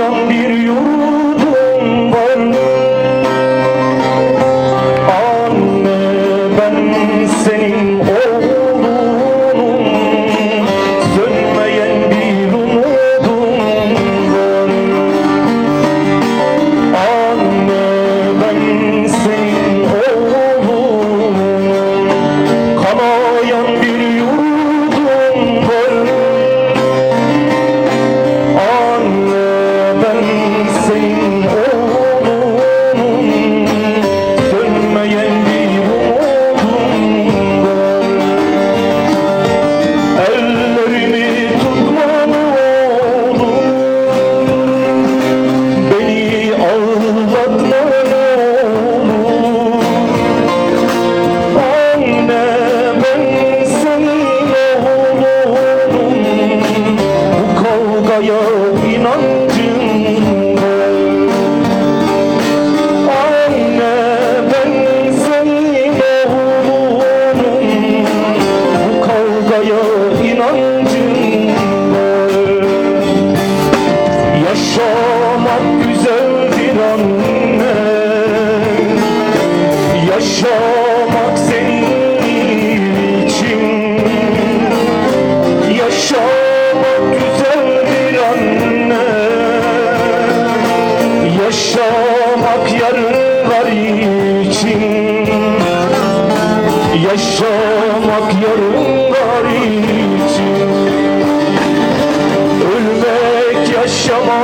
Dios. yarınlar için. Yaşamak yarınlar için. Ölmek yaşamak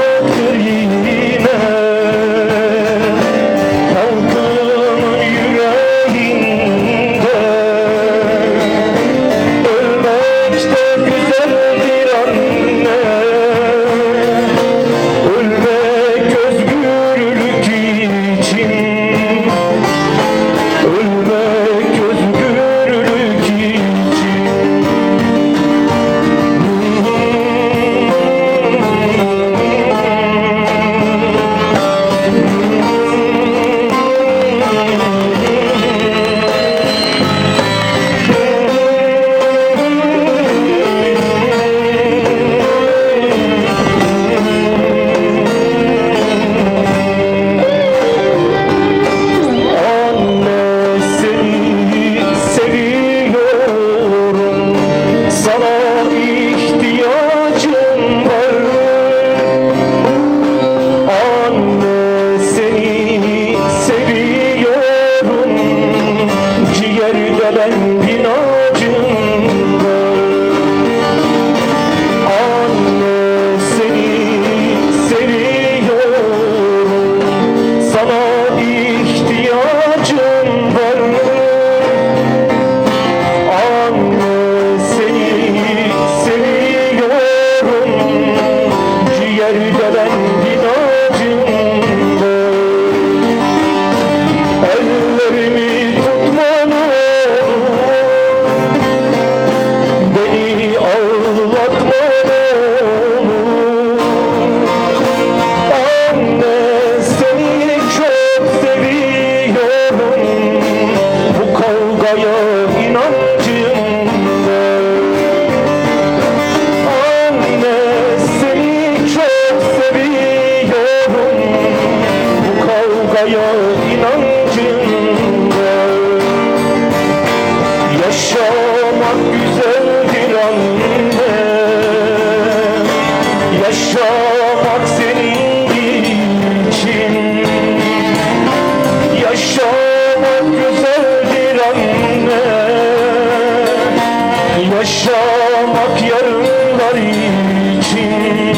yaşamak yarınlar için.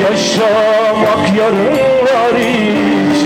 Yaşamak yarınlar için.